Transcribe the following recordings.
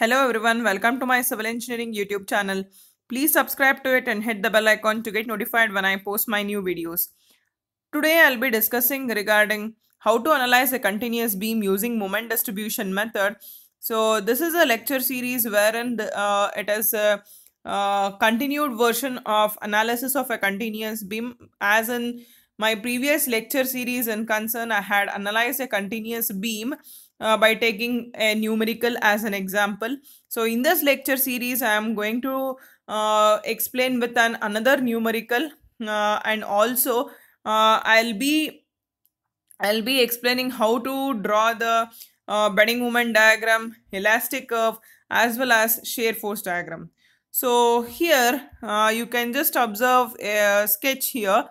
Hello everyone, welcome to my civil engineering YouTube channel. Please subscribe to it and hit the bell icon to get notified when I post my new videos. Today I'll be discussing regarding how to analyze a continuous beam using moment distribution method. So this is a lecture series wherein the, uh, it is a uh, continued version of analysis of a continuous beam as in my previous lecture series in concern I had analyzed a continuous beam uh, by taking a numerical as an example. So in this lecture series, I am going to uh, explain with an another numerical uh, and also uh, I'll be I'll be explaining how to draw the uh, bending moment diagram, elastic curve as well as shear force diagram. So here uh, you can just observe a sketch here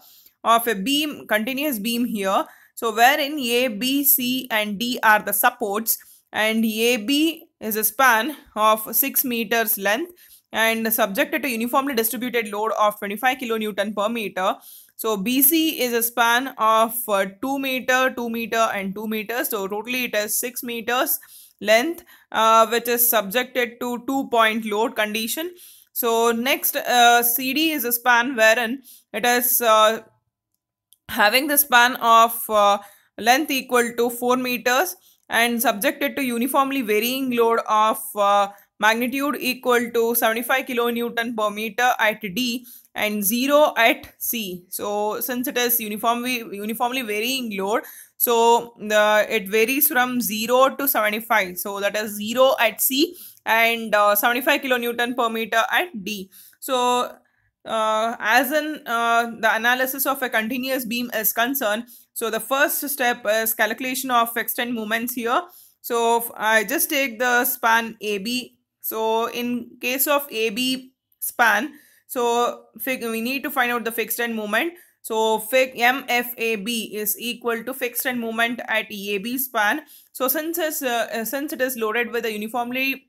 of a beam, continuous beam here so wherein A, B, C and D are the supports and AB is a span of 6 meters length and subjected to uniformly distributed load of 25 kilonewton per meter. So BC is a span of uh, 2 meter, 2 meter and 2 meters. So totally it is 6 meters length uh, which is subjected to 2 point load condition. So next uh, CD is a span wherein it is uh, having the span of uh, length equal to 4 meters and subjected to uniformly varying load of uh, magnitude equal to 75 kilonewton per meter at D and 0 at C. So since it is uniformly uniformly varying load, so the it varies from 0 to 75. So that is 0 at C and uh, 75 kilonewton per meter at D. So uh, as in uh, the analysis of a continuous beam is concerned so the first step is calculation of fixed end moments here. So i just take the span ab so in case of ab span so we need to find out the fixed end moment. So mfab is equal to fixed end moment at EAB span. So since uh, since it is loaded with a uniformly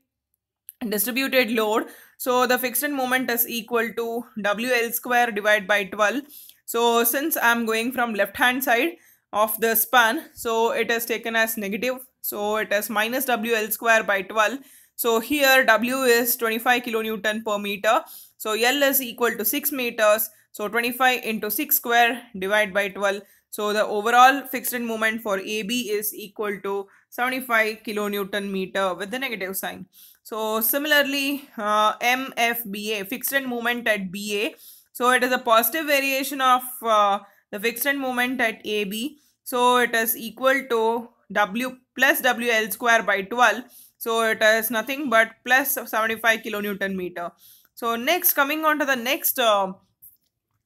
distributed load. So the fixed end moment is equal to wl square divided by 12 so since i'm going from left hand side of the span so it is taken as negative. So it is minus wl square by 12 so here w is 25 kilonewton per meter. So l is equal to 6 meters. So 25 into 6 square divided by 12 so the overall fixed end moment for ab is equal to 75 kilonewton meter with the negative sign so similarly, uh, MFBA, fixed end moment at BA. So it is a positive variation of uh, the fixed end moment at AB. So it is equal to W plus WL square by 12. So it is nothing but plus 75 kilonewton meter. So next coming on to the next uh,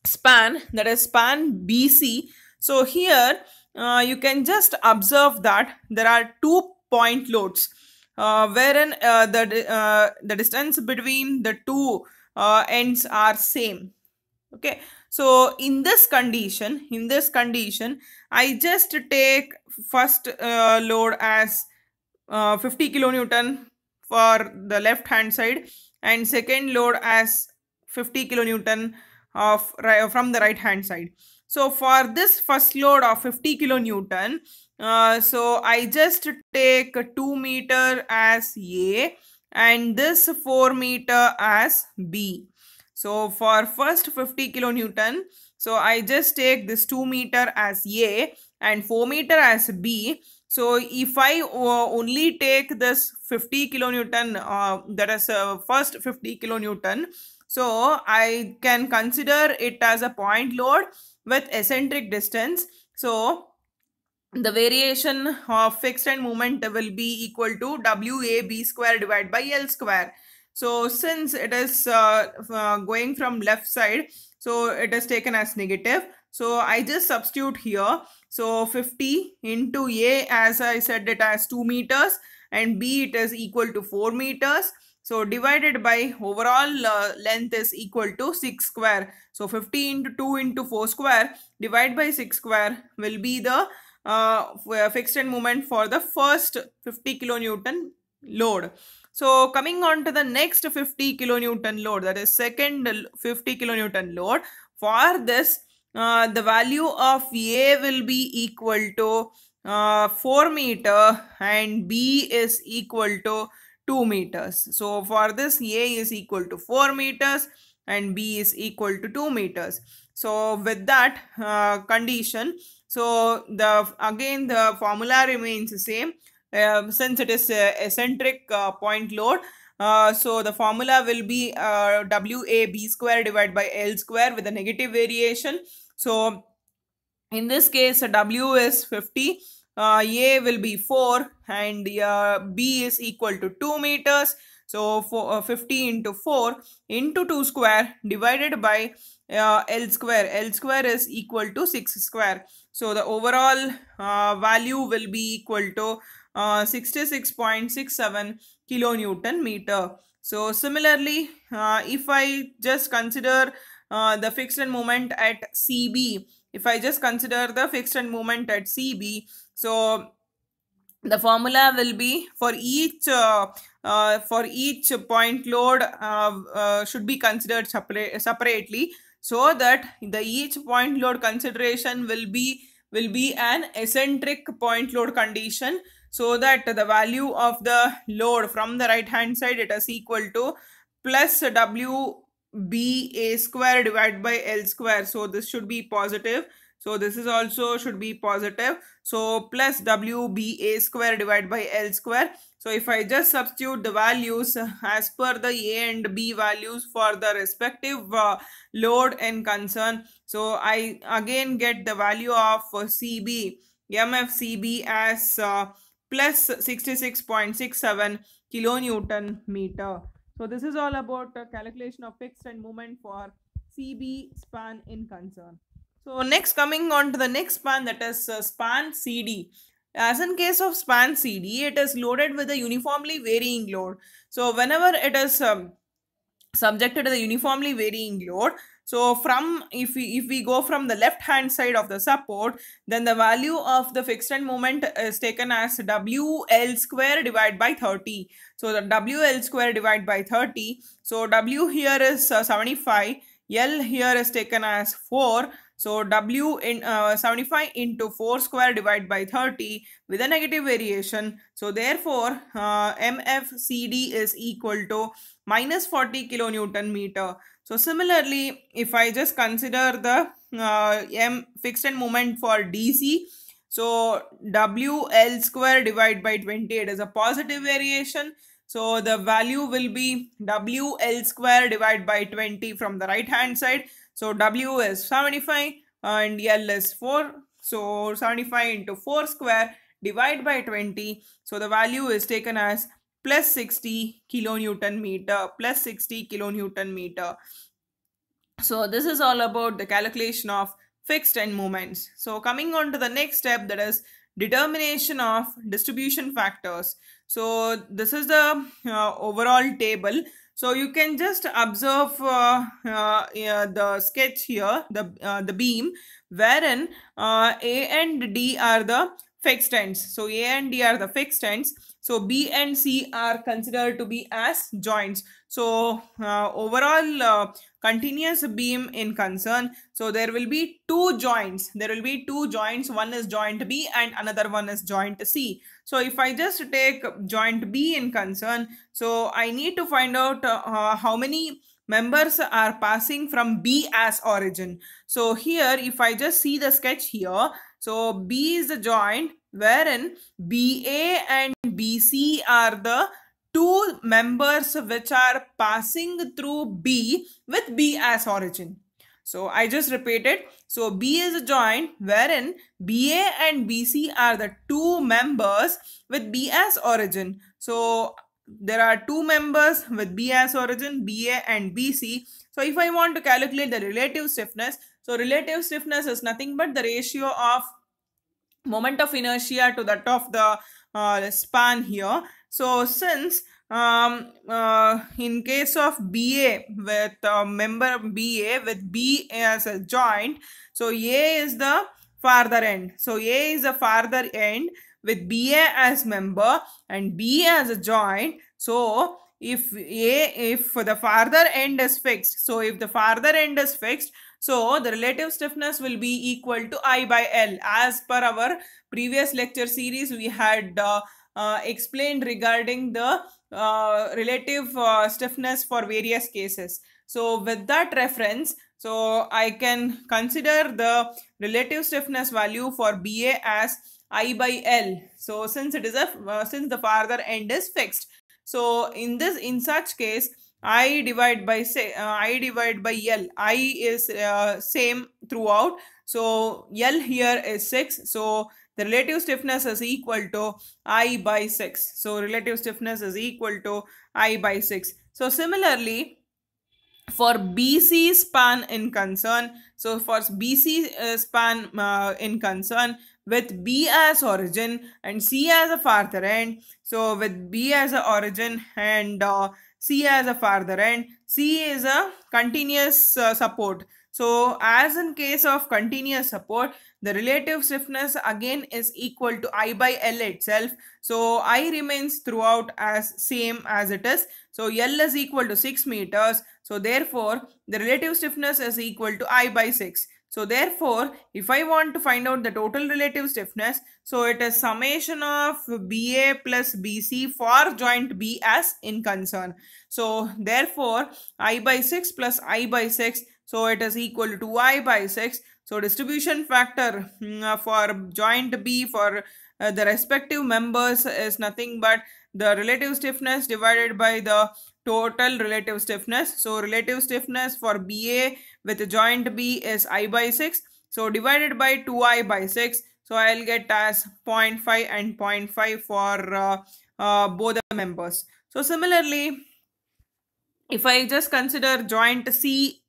span that is span BC. So here uh, you can just observe that there are two point loads uh, wherein uh, the uh, the distance between the two uh, ends are same. Okay? So in this condition in this condition i just take first uh, load as uh, 50 kilonewton for the left hand side and second load as 50 kilonewton of from the right hand side. So for this first load of 50 kilonewton uh, so I just take 2 meter as A and this 4 meter as B. So for first 50 kilonewton, so I just take this 2 meter as A and 4 meter as B. So if I uh, only take this 50 kilonewton, uh, that is uh, first 50 kilonewton, so I can consider it as a point load with eccentric distance. So the variation of fixed end moment will be equal to WAB square divided by L square. So since it is uh, uh, going from left side, so it is taken as negative. So I just substitute here. So 50 into A as I said it as 2 meters and B it is equal to 4 meters. So divided by overall uh, length is equal to 6 square. So 50 into 2 into 4 square divided by 6 square will be the uh, fixed end moment for the first 50 kilonewton load. So coming on to the next 50 kilonewton load that is second 50 kilonewton load for this uh, the value of A will be equal to uh, 4 meter and B is equal to 2 meters. So for this A is equal to 4 meters and B is equal to 2 meters. So with that uh, condition, so the again the formula remains the same uh, since it is eccentric uh, point load. Uh, so the formula will be uh, WAB square divided by L square with a negative variation. So in this case W is 50 uh, A will be 4 and uh, B is equal to 2 meters. So for, uh, 50 into 4 into 2 square divided by uh, L square. L square is equal to 6 square. So the overall uh, value will be equal to uh, 66.67 kilonewton meter. So similarly, if I just consider the fixed end moment at CB, if I just consider the fixed end moment at CB, so the formula will be for each uh, uh, for each point load uh, uh, should be considered separate, separately so that the each point load consideration will be will be an eccentric point load condition so that the value of the load from the right hand side it is equal to plus w b a square divided by l square. So this should be positive so this is also should be positive. So plus WBA square divided by L square. So if I just substitute the values as per the A and B values for the respective uh, load and concern. So I again get the value of CB, MFCB as uh, plus 66.67 kilonewton meter. So this is all about the calculation of fixed end moment for CB span in concern. So next coming on to the next span that is uh, span CD. As in case of span CD, it is loaded with a uniformly varying load. So whenever it is um, subjected to the uniformly varying load, so from if we if we go from the left hand side of the support, then the value of the fixed end moment is taken as WL square divided by 30. So the WL square divided by 30. So W here is uh, 75. L here is taken as 4 so W in uh, 75 into 4 square divided by 30 with a negative variation. So therefore uh, MFCD is equal to minus 40 kilonewton meter. So similarly if I just consider the uh, M fixed end moment for DC so WL square divided by 20 it is a positive variation. So the value will be WL square divided by 20 from the right hand side. So W is 75 and L is 4. So 75 into 4 square divide by 20. So the value is taken as plus 60 kilonewton meter plus 60 kilonewton meter. So this is all about the calculation of fixed end moments. So coming on to the next step that is determination of distribution factors. So this is the uh, overall table so you can just observe uh, uh, the sketch here, the, uh, the beam, wherein uh, A and D are the fixed ends. So A and D are the fixed ends. So B and C are considered to be as joints. So uh, overall uh, continuous beam in concern. So there will be two joints. There will be two joints. One is joint B and another one is joint C. So if I just take joint B in concern, so I need to find out uh, how many members are passing from B as origin. So here, if I just see the sketch here, so B is the joint wherein BA and BC are the two members which are passing through B with B as origin. So I just repeated. So B is a joint wherein BA and BC are the two members with B as origin. So there are two members with B as origin, BA and BC. So if I want to calculate the relative stiffness, so relative stiffness is nothing but the ratio of moment of inertia to that of the uh, span here. So since um, uh, in case of BA with a member BA with B as a joint, so A is the farther end. So A is the farther end with BA as member and B as a joint. So if A if the farther end is fixed, so if the farther end is fixed, so the relative stiffness will be equal to I by L. As per our previous lecture series, we had uh, uh, explained regarding the uh, relative uh, stiffness for various cases. So with that reference, so I can consider the relative stiffness value for BA as I by L. So since it is a uh, since the farther end is fixed. So in this in such case, I divide by say uh, I divide by L. I is uh, same throughout. So L here is 6. So the relative stiffness is equal to I by 6. So relative stiffness is equal to I by 6. So similarly, for BC span in concern, so for BC uh, span uh, in concern with B as origin and C as a farther end. So with B as a origin and uh, C as a farther end, C is a continuous uh, support. So as in case of continuous support, the relative stiffness again is equal to I by L itself. So I remains throughout as same as it is. So L is equal to 6 meters. So therefore, the relative stiffness is equal to I by 6. So therefore, if I want to find out the total relative stiffness, so it is summation of BA plus BC for joint B as in concern. So therefore, I by 6 plus I by 6 so it is equal to 2i by 6. So distribution factor mm, for joint B for uh, the respective members is nothing but the relative stiffness divided by the total relative stiffness. So relative stiffness for BA with joint B is I by 6. So divided by 2i by 6. So I'll get as 0.5 and 0.5 for uh, uh, both the members. So similarly, if I just consider joint C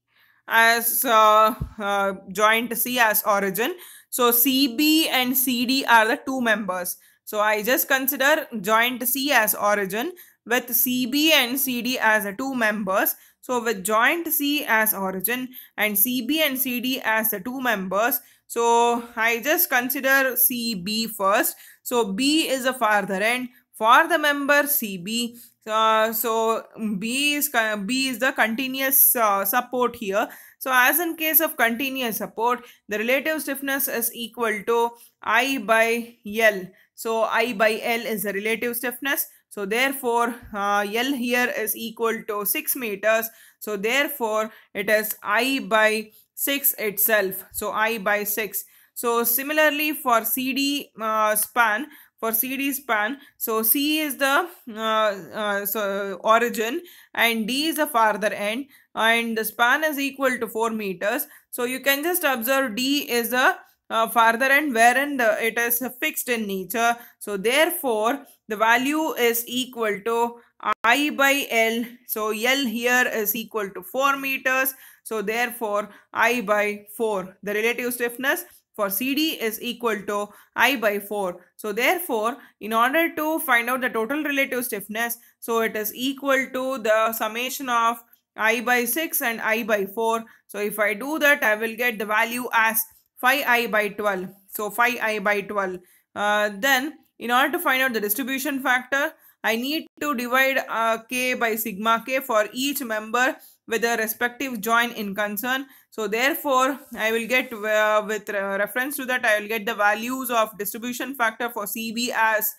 as uh, uh, joint C as origin. So CB and CD are the two members. So I just consider joint C as origin with CB and CD as the two members. So with joint C as origin and CB and CD as the two members. So I just consider CB first. So B is a farther end for the member CB. Uh, so B is B is the continuous uh, support here. So as in case of continuous support, the relative stiffness is equal to I by L. So I by L is the relative stiffness. So therefore, uh, L here is equal to 6 meters. So therefore, it is I by 6 itself. So I by 6. So similarly for CD uh, span, for CD span. So C is the uh, uh, so origin and D is the farther end and the span is equal to 4 meters. So you can just observe D is the uh, farther end wherein the, it is fixed in nature. So therefore the value is equal to I by L. So L here is equal to 4 meters. So therefore I by 4. The relative stiffness for CD is equal to I by 4. So therefore, in order to find out the total relative stiffness, so it is equal to the summation of I by 6 and I by 4. So if I do that, I will get the value as 5I by 12. So 5I by 12. Uh, then in order to find out the distribution factor, I need to divide uh, K by sigma K for each member with a respective join in concern. So therefore, I will get uh, with reference to that, I will get the values of distribution factor for CB as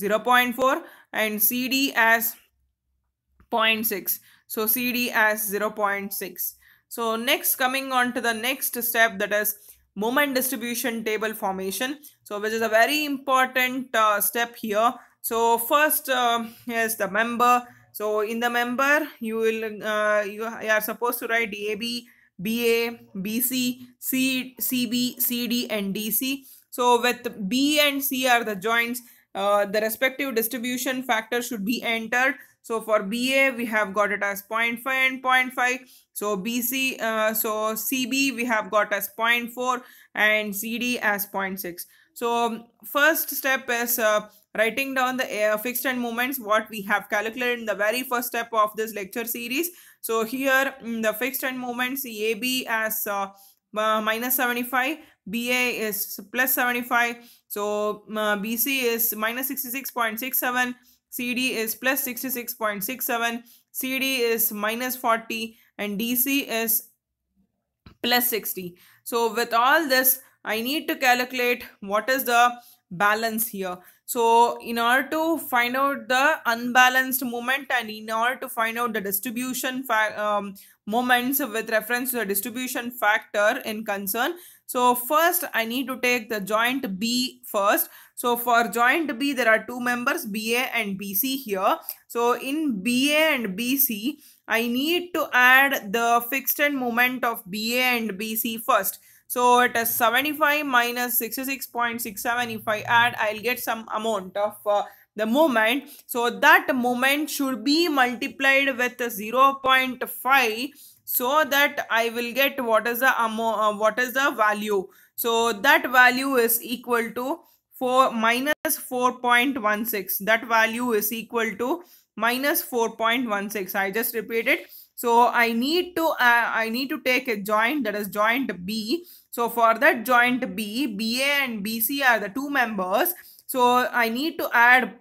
0.4 and CD as 0.6. So CD as 0.6. So next coming on to the next step that is moment distribution table formation. So which is a very important uh, step here. So first uh, is the member so in the member, you will uh, you are supposed to write AB, BA, BC, C, CB, CD, and DC. So with B and C are the joints. Uh, the respective distribution factor should be entered. So for BA, we have got it as 0.5 and 0.5. So BC, uh, so CB, we have got as 0.4 and CD as 0.6. So first step is uh, writing down the uh, fixed end moments what we have calculated in the very first step of this lecture series. So here mm, the fixed end moments AB as uh, uh, minus 75, BA is plus 75, so uh, BC is minus 66.67, CD is plus 66.67, CD is minus 40 and DC is plus 60. So with all this, I need to calculate what is the balance here. So in order to find out the unbalanced moment and in order to find out the distribution um, moments with reference to the distribution factor in concern. So first I need to take the joint B first. So for joint B there are two members BA and BC here. So in BA and BC I need to add the fixed end moment of BA and BC first. So it is 75 minus 66.67. If I add, I'll get some amount of uh, the moment. So that moment should be multiplied with 0.5 so that I will get what is the uh, what is the value. So that value is equal to 4 minus 4.16. That value is equal to minus 4.16. I just repeated. So I need to uh, I need to take a joint that is joint B so for that joint B, BA and BC are the two members. So I need to add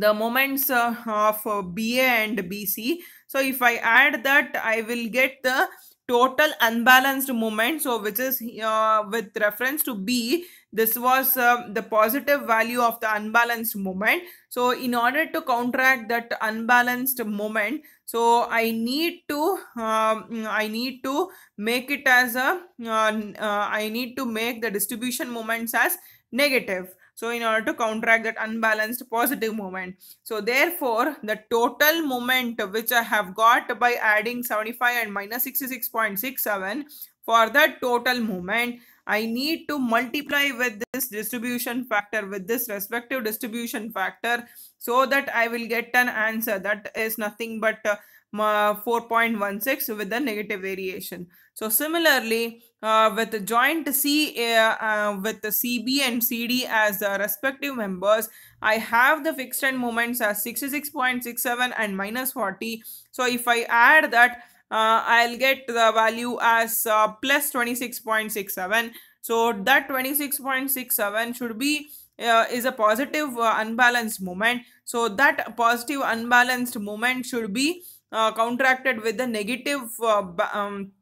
the moments uh, of uh, BA and BC. So if I add that, I will get the total unbalanced moment. So which is uh, with reference to B, this was uh, the positive value of the unbalanced moment. So in order to counteract that unbalanced moment, so I need to um, I need to make it as a uh, uh, I need to make the distribution moments as negative. So in order to counteract that unbalanced positive moment. So therefore the total moment which I have got by adding 75 and minus 66.67 for that total moment I need to multiply with this distribution factor with this respective distribution factor so that I will get an answer that is nothing but uh, 4.16 with the negative variation. So similarly, uh, with the joint C uh, uh, with the CB and CD as the respective members, I have the fixed end moments as 66.67 and minus 40. So if I add that, uh, I'll get the value as uh, plus 26.67. So that 26.67 should be uh, is a positive uh, unbalanced moment. So that positive unbalanced moment should be uh, counteracted with the negative um,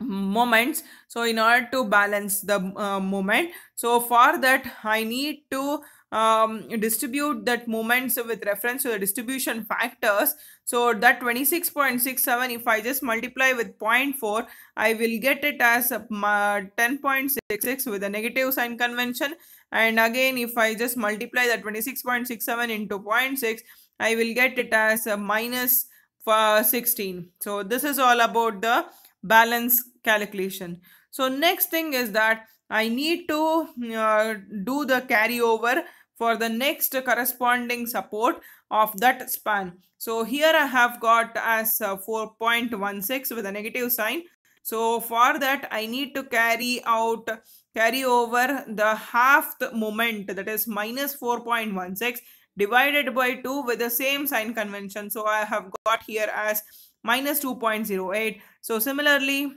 moments. So in order to balance the uh, moment so for that i need to um, distribute that moments with reference to the distribution factors. So that 26.67 if i just multiply with 0.4 i will get it as 10.66 with a negative sign convention. And again if i just multiply that 26.67 into 0.6 i will get it as a minus 16 so this is all about the balance calculation so next thing is that i need to uh, do the carryover for the next corresponding support of that span so here i have got as uh, 4.16 with a negative sign so for that i need to carry out carry over the half the moment that is minus 4.16 divided by 2 with the same sign convention. So I have got here as minus 2.08. So similarly,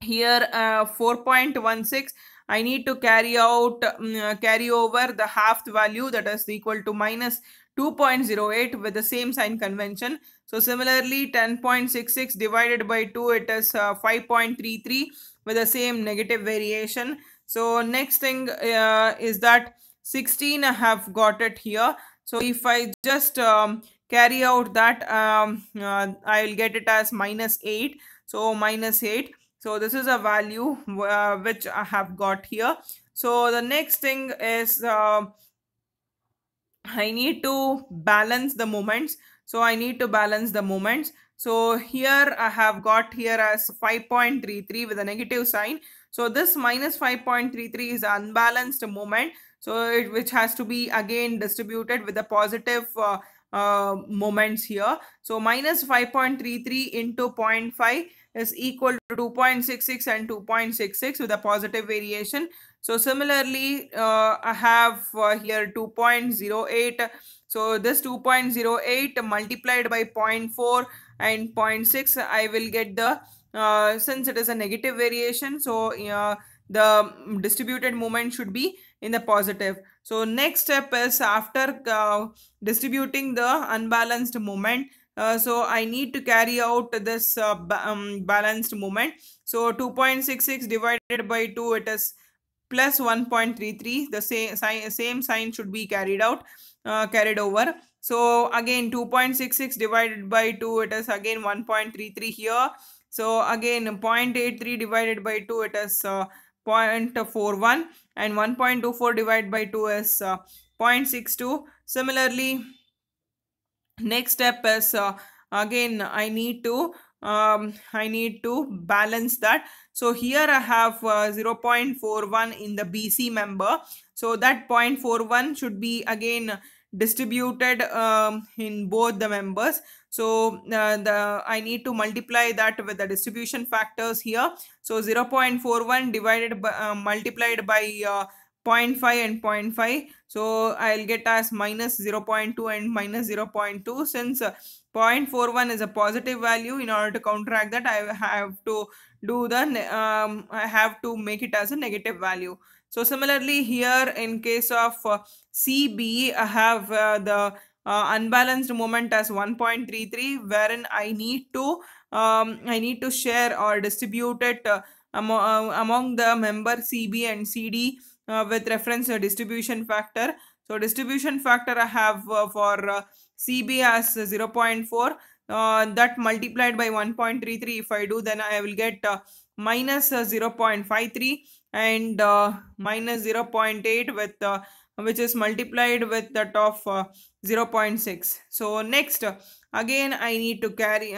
here uh, 4.16 I need to carry out um, carry over the half value that is equal to minus 2.08 with the same sign convention. So similarly 10.66 divided by 2 it is uh, 5.33 with the same negative variation. So next thing uh, is that 16 I have got it here. So if I just um, carry out that, um, uh, I will get it as minus 8. So minus 8. So this is a value uh, which I have got here. So the next thing is uh, I need to balance the moments. So I need to balance the moments. So here I have got here as 5.33 with a negative sign. So this minus 5.33 is unbalanced moment so it, which has to be again distributed with a positive uh, uh, moments here. So minus 5.33 into 0.5 is equal to 2.66 and 2.66 with a positive variation. So similarly uh, i have uh, here 2.08 so this 2.08 multiplied by 0.4 and 0.6 i will get the uh, since it is a negative variation so uh, the distributed moment should be in the positive. So next step is after uh, distributing the unbalanced moment. Uh, so I need to carry out this uh, um, balanced moment. So 2.66 divided by 2 it is plus 1.33 the same sign same sign should be carried out uh, carried over so again 2.66 divided by 2 it is again 1.33 here so again 0.83 divided by 2 it is uh, 0.41 and 1.24 divided by 2 is uh, 0.62 similarly next step is uh, again i need to um, i need to balance that. So here i have uh, 0.41 in the bc member. So that 0.41 should be again distributed um, in both the members. So uh, the i need to multiply that with the distribution factors here. So 0.41 divided by uh, multiplied by uh, 0.5 and 0.5 so i'll get as minus 0.2 and minus 0.2 since uh, 0.41 is a positive value in order to counteract that i have to do the um, i have to make it as a negative value. So similarly here in case of uh, cb i have uh, the uh, unbalanced moment as 1.33 wherein i need to um, i need to share or distribute it uh, among, uh, among the member cb and cd uh, with reference to distribution factor. So distribution factor I have uh, for CB as 0.4 uh, that multiplied by 1.33 if I do then I will get minus, uh, 0.53 and minus 0.8 with which is multiplied with that of 0.6. So next again I need to carry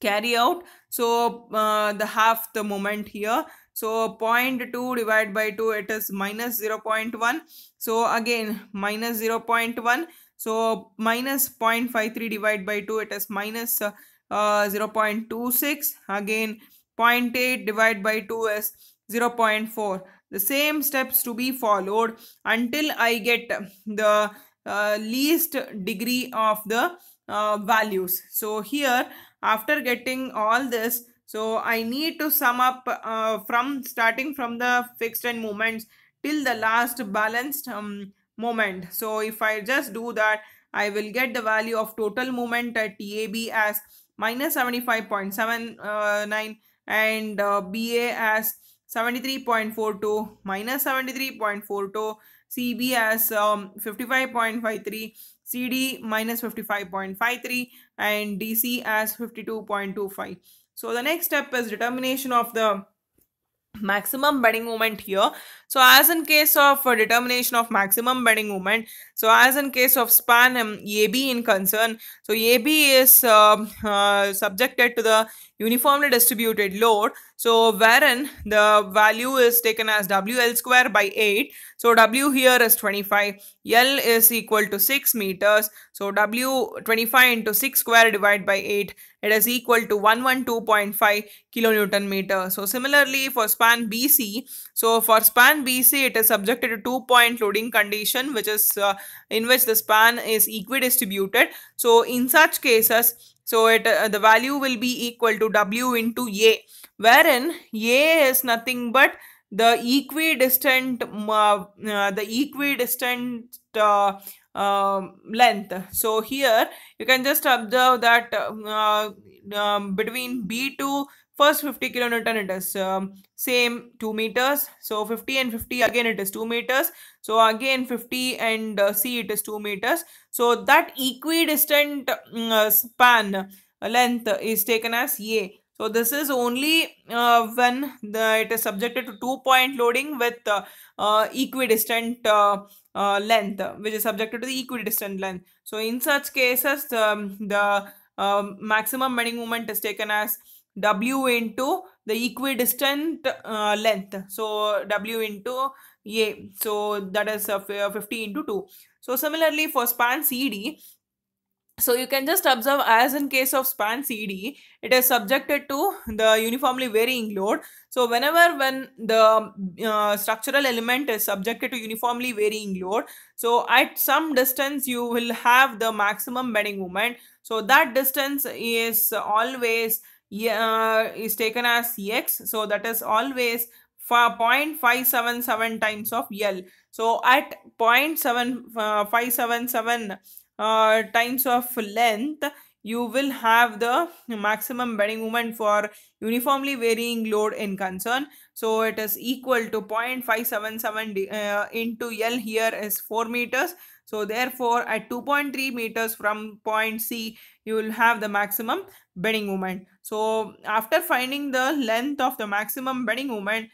carry out so the half the moment here so 0.2 divided by 2 it is minus 0.1. So again minus 0.1. So minus 0.53 divided by 2 it is minus, uh, uh, 0.26. Again 0.8 divided by 2 is 0.4. The same steps to be followed until I get the uh, least degree of the uh, values. So here after getting all this so I need to sum up uh, from starting from the fixed end moments till the last balanced um, moment. So if I just do that, I will get the value of total moment at AB as minus 75.79 and uh, BA as 73.42 minus 73.42 CB as um, 55.53 CD minus 55.53 and DC as 52.25 so the next step is determination of the maximum bending moment here. So as in case of uh, determination of maximum bending moment so as in case of span um, ab in concern so ab is uh, uh, subjected to the uniformly distributed load. So wherein the value is taken as wl square by 8 so w here is 25 l is equal to 6 meters. So w 25 into 6 square divided by 8 it is equal to 112.5 kilonewton meter. So similarly for span bc so for span bc it is subjected to two point loading condition which is uh, in which the span is equidistributed. So in such cases so it uh, the value will be equal to w into a wherein a is nothing but the equidistant uh, uh, the equidistant uh, uh, length. So here you can just observe that uh, um, between b to first 50 kilonewton it is um, same 2 meters. So 50 and 50 again it is 2 meters. So again 50 and uh, c it is 2 meters. So that equidistant uh, span length is taken as a. So this is only uh, when the, it is subjected to two point loading with uh, uh, equidistant uh, uh, length, which is subjected to the equidistant length. So in such cases, um, the um, maximum bending moment is taken as W into the equidistant uh, length. So W into A. So that is 50 into 2. So similarly for span CD, so you can just observe as in case of span CD, it is subjected to the uniformly varying load. So whenever when the uh, structural element is subjected to uniformly varying load, so at some distance you will have the maximum bending moment. So that distance is always uh, is taken as x. So that is always 0.577 times of L. So at 0.7577 uh, times of length you will have the maximum bending moment for uniformly varying load in concern. So it is equal to 0.577 uh, into L here is 4 meters. So therefore at 2.3 meters from point C, you will have the maximum bending moment. So after finding the length of the maximum bending moment,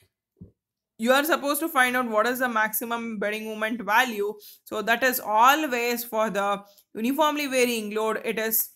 you are supposed to find out what is the maximum bending moment value. So that is always for the uniformly varying load, it is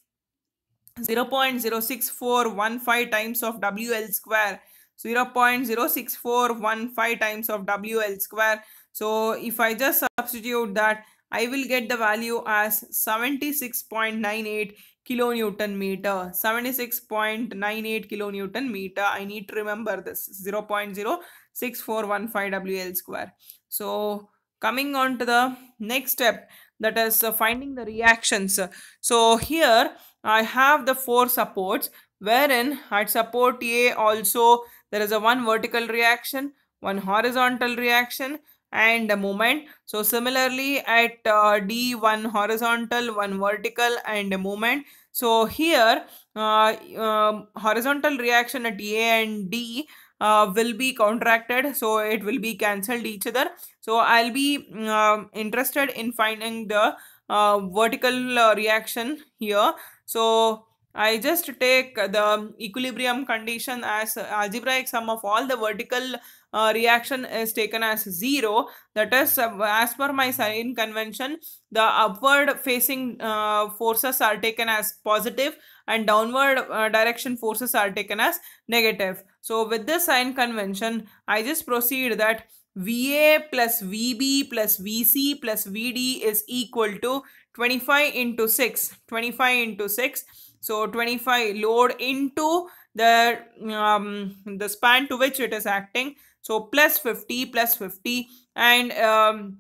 0.06415 times of WL square 0.06415 times of WL square. So if I just substitute that, I will get the value as 76.98 kilonewton meter. 76.98 kilonewton meter. I need to remember this 0.06415 WL square. So coming on to the next step that is uh, finding the reactions. So here I have the four supports wherein at support A also there is a one vertical reaction, one horizontal reaction and a moment. So similarly at uh, D one horizontal, one vertical and a moment. So here uh, uh, horizontal reaction at A and D uh, will be contracted so it will be cancelled each other so i'll be uh, interested in finding the uh, vertical uh, reaction here so I just take the equilibrium condition as algebraic sum of all the vertical uh, reaction is taken as 0. That is, uh, as per my sign convention, the upward facing uh, forces are taken as positive and downward uh, direction forces are taken as negative. So, with this sign convention, I just proceed that VA plus VB plus VC plus VD is equal to 25 into 6. 25 into 6 so 25 load into the um, the span to which it is acting. So plus 50 plus 50 and um,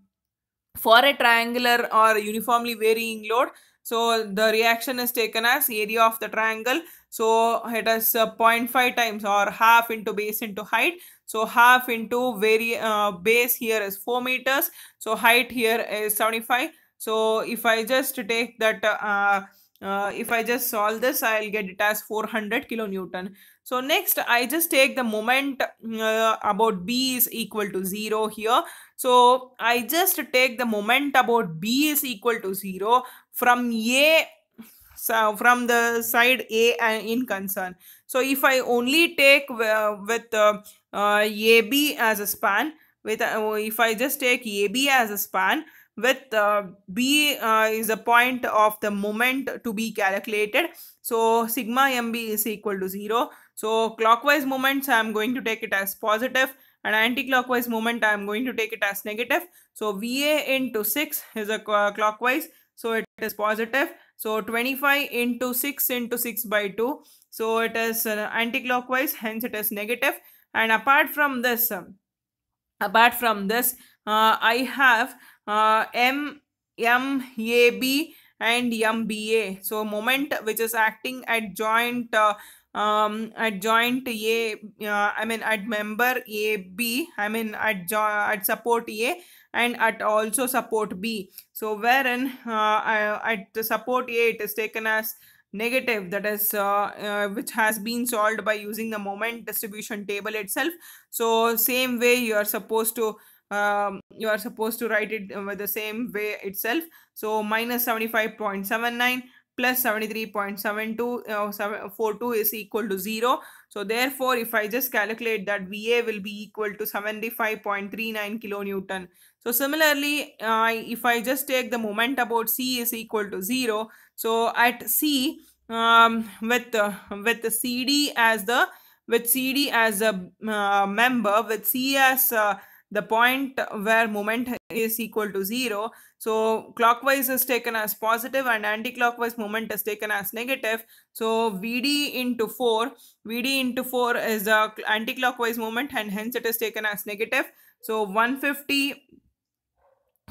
for a triangular or uniformly varying load. So the reaction is taken as area of the triangle. So it is uh, 0.5 times or half into base into height. So half into very uh, base here is 4 meters. So height here is 75. So if I just take that uh, uh, if I just solve this, I'll get it as 400 kilonewton. So next, I just take the moment uh, about B is equal to 0 here. So I just take the moment about B is equal to 0 from A, so from the side A and in concern. So if I only take uh, with uh, uh AB as a span, with uh, if I just take AB as a span, with uh, b uh, is a point of the moment to be calculated. So sigma mb is equal to 0 so clockwise moments i am going to take it as positive. And anti-clockwise moment i am going to take it as negative. So va into 6 is a clockwise. So it is positive. So 25 into 6 into 6 by 2 so it is uh, anti-clockwise hence it is negative. And apart from this um, apart from this uh, i have uh, M, M, A, B and MBA. So moment which is acting at joint uh, um at joint a uh, i mean at member a b i mean at at support a and at also support b so wherein uh, at the support a it is taken as negative that is uh, uh, which has been solved by using the moment distribution table itself so same way you are supposed to um, you are supposed to write it with the same way itself. So minus 75.79 plus 73.72 uh, 42 is equal to 0. So therefore, if I just calculate that VA will be equal to 75.39 kilonewton. So similarly, uh, if I just take the moment about C is equal to 0. So at C, um, with, uh, with the CD as the with CD as a uh, member, with C as uh, the point where moment is equal to 0. So clockwise is taken as positive and anti-clockwise moment is taken as negative. So VD into 4, VD into 4 is the anti-clockwise moment and hence it is taken as negative. So 150,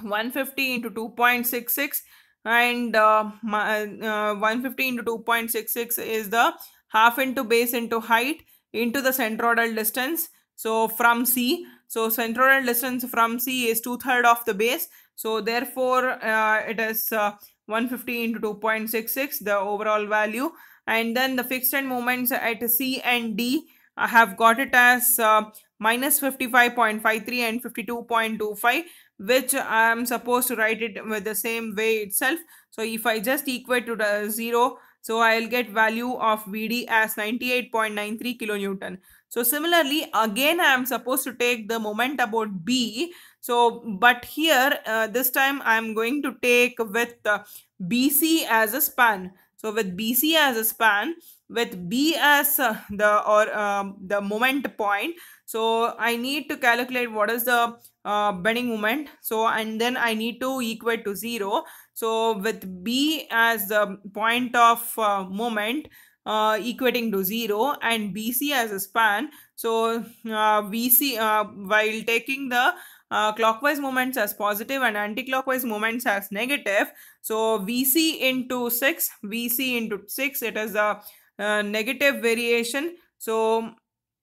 150 into 2.66 and uh, uh, 150 into 2.66 is the half into base into height into the centroidal distance. So from C, so centroidal distance from C is two third of the base. So therefore uh, it is uh, 150 into 2.66 the overall value and then the fixed end moments at C and D I have got it as uh, minus 55.53 and 52.25 which I am supposed to write it with the same way itself. So if I just equate to the 0 so I'll get value of VD as 98.93 kilonewton. So similarly again I am supposed to take the moment about B. So but here uh, this time I am going to take with uh, BC as a span. So with BC as a span with B as uh, the or um, the moment point. So I need to calculate what is the uh, bending moment. So and then I need to equate to 0. So with B as the point of uh, moment uh, equating to 0 and BC as a span. So uh, VC uh, while taking the uh, clockwise moments as positive and anti-clockwise moments as negative. So VC into 6, VC into 6, it is a uh, negative variation. So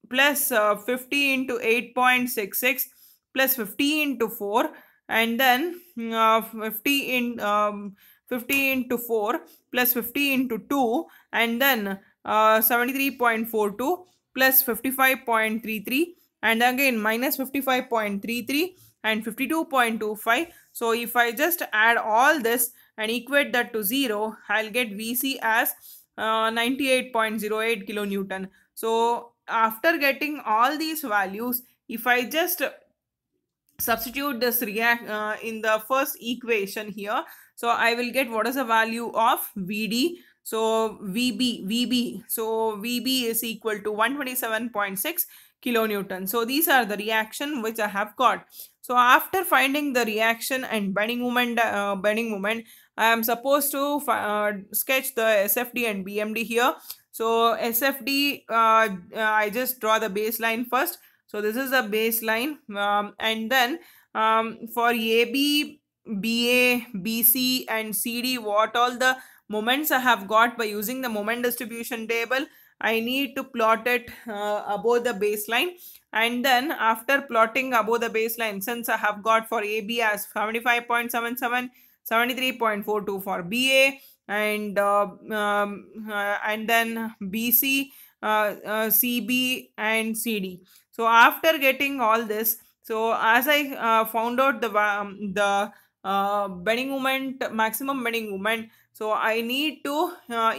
plus uh, 50 into 8.66 plus 50 into 4 and then uh, 50 in um, 50 into 4 plus 50 into 2 and then uh, 73.42 plus 55.33 and again minus 55.33 and 52.25 so if I just add all this and equate that to 0 I'll get VC as uh, 98.08 kilonewton. So after getting all these values, if I just substitute this react uh, in the first equation here, so I will get what is the value of VD. So VB, VB, so VB is equal to 127.6 kilonewton. So these are the reaction which I have got. So after finding the reaction and bending moment, uh, bending moment, I am supposed to uh, sketch the SFD and BMD here. So SFD, uh, uh, I just draw the baseline first. So this is the baseline um, and then um, for AB, BA, BC and CD, what all the moments I have got by using the moment distribution table, I need to plot it uh, above the baseline and then after plotting above the baseline since I have got for AB as 75.77 73.42 for BA and uh, um, uh, and then BC, uh, uh CB and CD. So after getting all this, so as I uh, found out the um, the bending moment, maximum bending moment, so I need to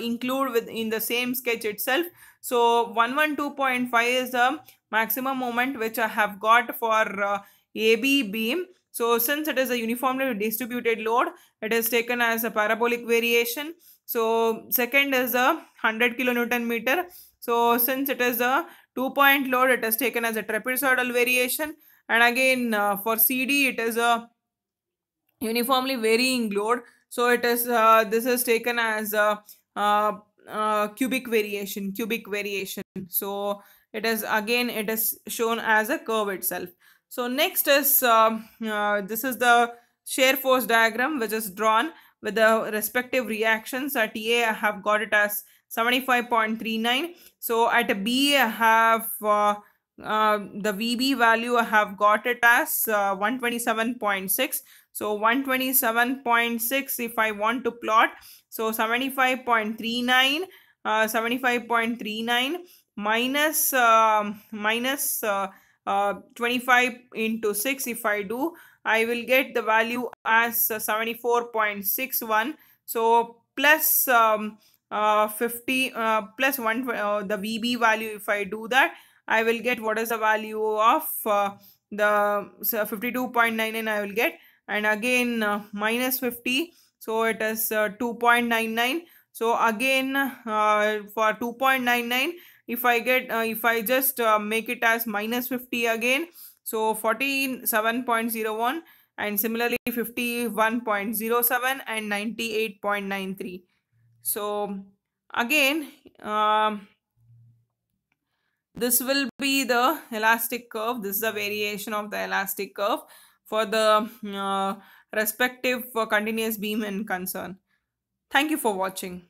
include with in the same sketch itself. So 112.5 is the maximum moment which I have got for AB beam so since it is a uniformly distributed load, it is taken as a parabolic variation. So second is a 100 kilonewton meter. So since it is a two point load, it is taken as a trapezoidal variation. And again uh, for CD, it is a uniformly varying load. So it is uh, this is taken as a uh, uh cubic variation, cubic variation. So it is again it is shown as a curve itself. So next is, this is the shear force diagram which is drawn with the respective reactions. At A, I have got it as 75.39. So at B, I have uh, uh, the VB value, I have got it as uh, 127.6. So 127.6 if I want to plot. So 75.39, uh, 75.39 minus, uh, minus uh, uh, 25 into 6 if I do I will get the value as uh, 74.61 so plus um, uh, 50 uh, plus 1 uh, the VB value if I do that I will get what is the value of uh, the so 52.99 I will get and again uh, minus 50 so it is 2.99 so again for 2.99 if I get uh, if I just uh, make it as minus 50 again so 47.01 and similarly 51.07 and 98.93 so again um, this will be the elastic curve. This is a variation of the elastic curve for the uh, respective uh, continuous beam in concern. Thank you for watching